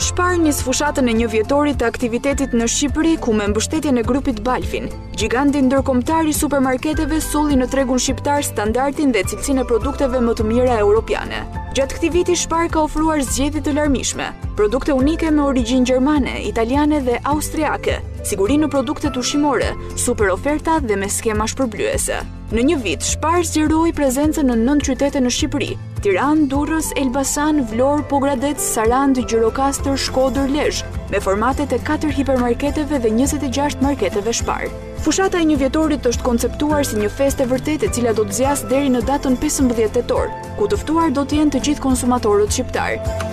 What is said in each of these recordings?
Spar nis fushatën e njëvjetorit të aktivitetit në Shqipëri ku me mbështetjen e grupit Balfin, gjiganti ndërkombëtar i supermarketeve solli në tregun shqiptar standardin dhe cilësinë e produkteve më të mira europiane. Gjatë këtij viti Spar ka ofruar zgjedhje të larmishme, produkte unike me origjinë gjermane, italiane dhe austriake, siguri në produktet ushqimore, super oferta dhe me skema shpërblyese. Në një vit, Spar zgjeroi prezencën në nëntë qytete në Shqipëri, Tiranë, Durrës, Elbasan, Vlorë, Pogradec, Sarandë, Gjirokastër, Shkodër, Lezhë, me formatet e katër hipermarketeve dhe 26 marketeve Spar. Fushata e njëvjetorit është konceptuar si një festë e vërtetë e cila do të zgjasë deri në datën 15 tetor, ku të ftuar do të jenë të gjithë konsumatorët shqiptarë.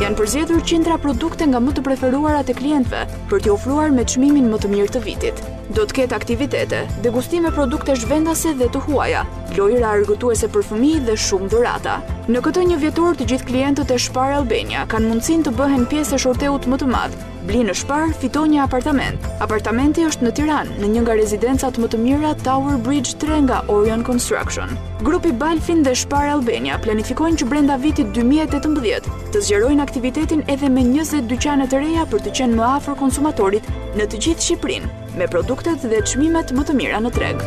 Janë përzgjedhur qindra produkte nga më të preferuarat e klientëve, për t'i ofruar me çmimin më të mirë të vitit. Do të ketë aktivitete, degustime produktesh vendase dhe të huaja, lojëra argëtuese për fëmijë dhe shumë dhurata. Në këtë njëvjetor të gjithë klientët e Spar Albania kanë mundësinë të bëhen pjesë e shorteut më të madh. Bli në Spar, fito një apartament. Apartamenti është në Tiranë, në një nga rezidencat më të mira Tower Bridge 3 nga Orion Construction. Grupi Balfin dhe Spar Albania planifikojnë që brenda vitit 2018 të zgjerojnë aktivitetin edhe me njëzet dyqane të reja për të qenë më afër konsumatorit në të gjithë Shqipërinë, me produktet dhe çmimet më të mira në treg.